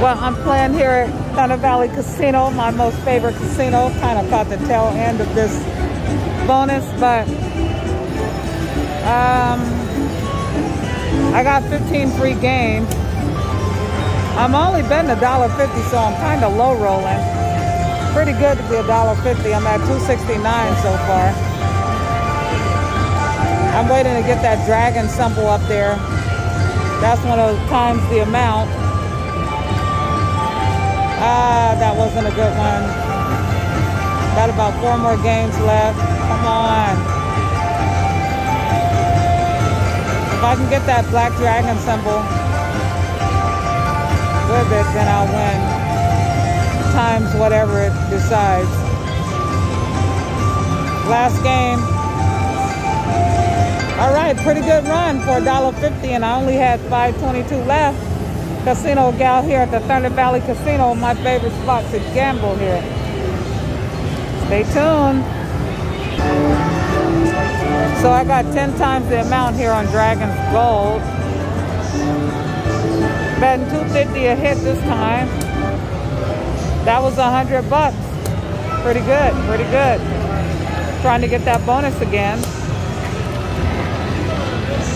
Well, I'm playing here at Thunder Valley Casino, my most favorite casino. Kind of caught the tail end of this bonus, but um, I got 15 free games. I'm only betting $1.50, so I'm kind of low rolling. Pretty good to be $1.50. I'm at 269 so far. I'm waiting to get that dragon symbol up there. That's one of times the amount. Ah, that wasn't a good one. Got about four more games left. Come on. If I can get that black dragon symbol with it, then I'll win. Times whatever it decides. Last game. All right, pretty good run for $1.50 and I only had 522 left casino gal here at the Thunder Valley Casino, my favorite spot to gamble here. Stay tuned. So I got 10 times the amount here on Dragon's Gold. Betting 250 a hit this time. That was 100 bucks. Pretty good, pretty good. Trying to get that bonus again.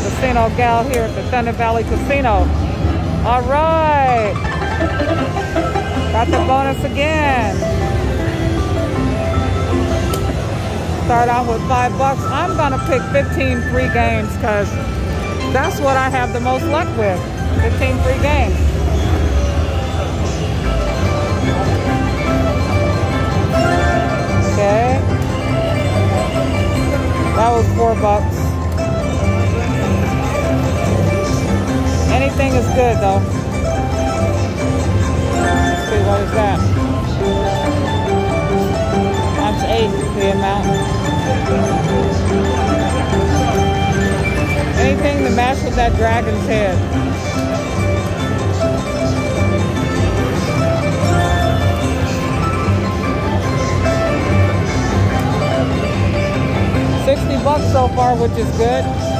Casino gal here at the Thunder Valley Casino. All right. Got the bonus again. Start out with five bucks. I'm gonna pick 15 free games because that's what I have the most luck with. 15 free games. Okay. That was four bucks. Good though. Let's see, what is that? Times eight, the amount. Anything to match with that dragon's head. Sixty bucks so far, which is good.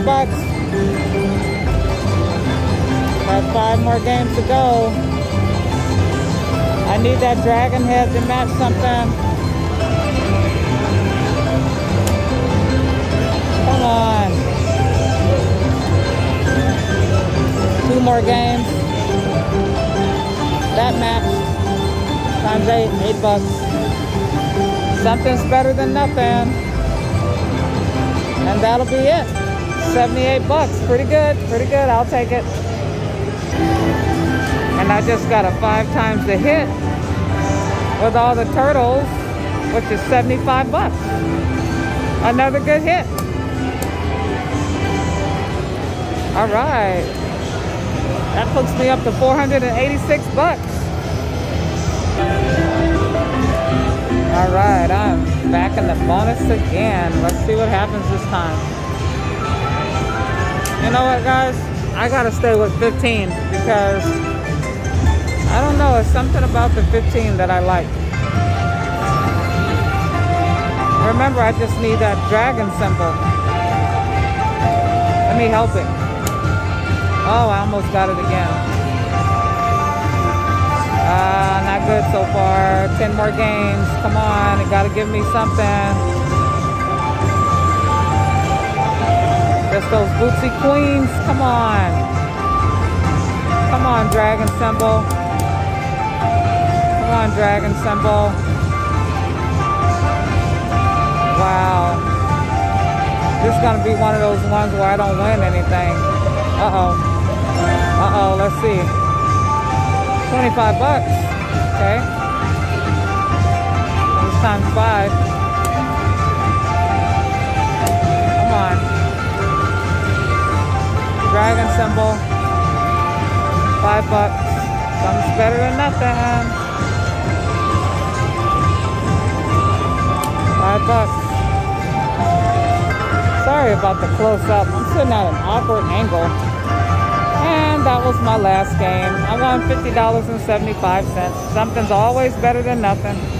At 70 bucks. Got five more games to go. I need that dragon head to match something. Come on. Two more games. That match times eight, eight bucks. Something's better than nothing. And that'll be it. 78 bucks. Pretty good. Pretty good. I'll take it. And I just got a five times the hit with all the turtles, which is 75 bucks. Another good hit. All right. That puts me up to 486 bucks. All right, I'm back in the bonus again. Let's see what happens this time. You know what, guys? I gotta stay with 15 because I don't know. It's something about the 15 that I like. Remember, I just need that dragon symbol. Let me help it. Oh, I almost got it again. Uh, not good so far. 10 more games. Come on, It gotta give me something. Those bootsy queens. Come on. Come on, dragon symbol. Come on, dragon symbol. Wow. This is gonna be one of those ones where I don't win anything. Uh-oh. Uh-oh, let's see. 25 bucks. Okay. This times five. Bucks. Something's better than nothing. Five bucks. Sorry about the close up. I'm sitting at an awkward angle. And that was my last game. I won $50.75. Something's always better than nothing.